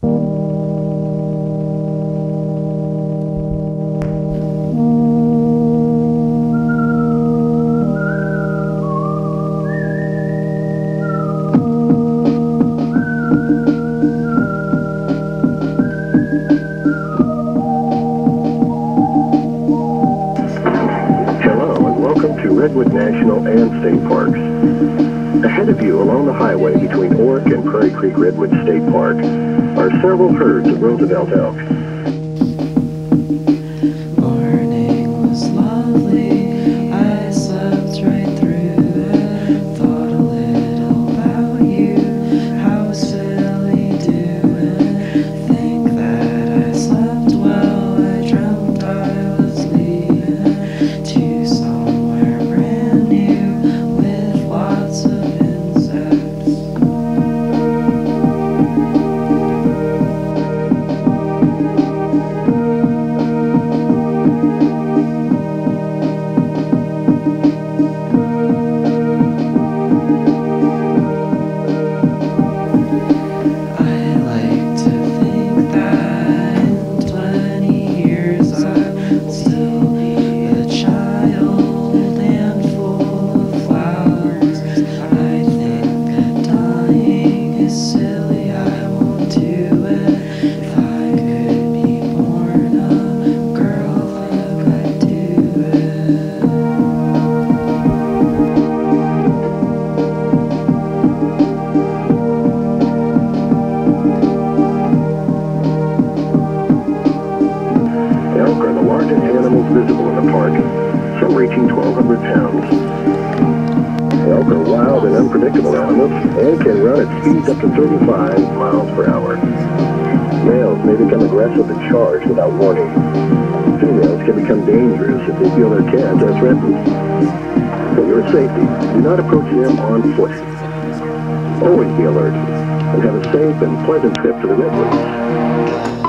Hello and welcome to Redwood National and State Parks. Ahead of you along the highway between Orick and Prairie Creek Redwood State Park are several herds of Roosevelt elk. Visible in the park, some reaching 1,200 pounds. Elk are wild and unpredictable animals and can run at speeds up to 35 miles per hour. Males may become aggressive and charge without warning. Females can become dangerous if they feel their calves are threatened. For your safety, do not approach them on foot. Always be alert and have a safe and pleasant trip to the redwoods.